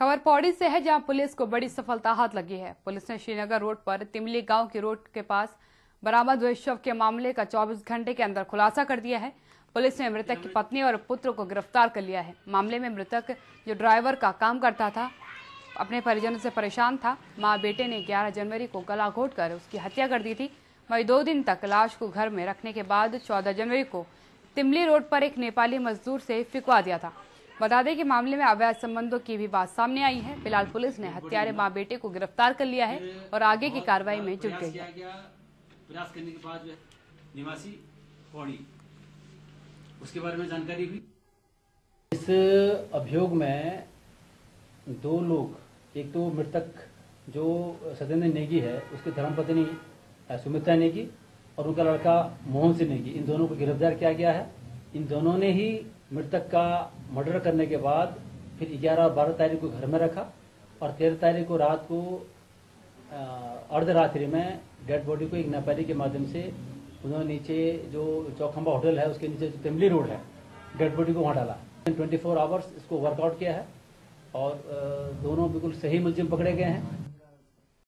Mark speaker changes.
Speaker 1: खबर पौड़ी से है जहाँ पुलिस को बड़ी सफलता हाथ लगी है। पुलिस ने श्रीनगर रोड पर तिमली गाँव की रोड के पास बरामद हुए शव के मामले का 24 घंटे के अंदर खुलासा कर दिया है। पुलिस ने मृतक की पत्नी और पुत्र को गिरफ़्तार कर लिया है। मामले में मृतक जो ड्राइवर का काम करता था, अपने परिजनों से परेशान था। माँ बेटे ने 11 जनवरी को गला घोट कर उसकी हत्या कर दी थी। वही दो दिन तक लाश को घर में रखने के बाद 14 जनवरी को तिमली रोड पर एक नेपाली मजदूर से फिकवा दिया था। बता दें कि मामले में अवैध संबंधों की भी बात सामने आई है। फ़िलहाल पुलिस ने हत्यारे माँ बेटे को गिरफ़्तार कर लिया है और आगे की कार्रवाई में जुट गई है।
Speaker 2: प्रयास करने के बाद निवासी पौड़ी उसके बारे में जानकारी हुई।
Speaker 3: इस अभियोग में दो लोग एक तो मृतक जो सत्येंद्र नेगी है उसकी धर्मपत्नी सुमित्रा नेगी और उनका लड़का मोहन सिंह नेगी इन दोनों को गिरफ़्तार किया गया है। इन दोनों ने ही मृतक का मर्डर करने के बाद फिर 11 और 12 तारीख को घर में रखा और 13 तारीख को रात को अर्धरात्रि में डेड बॉडी को एक नेपाली के माध्यम से उन्होंने नीचे जो चौखंबा होटल है, उसके नीचे जो तिमली रोड है, डेड बॉडी को वहाँ डाला। 24 फोर आवर्स इसको वर्कआउट किया है और दोनों बिल्कुल सही मुलजिम पकड़े गए हैं।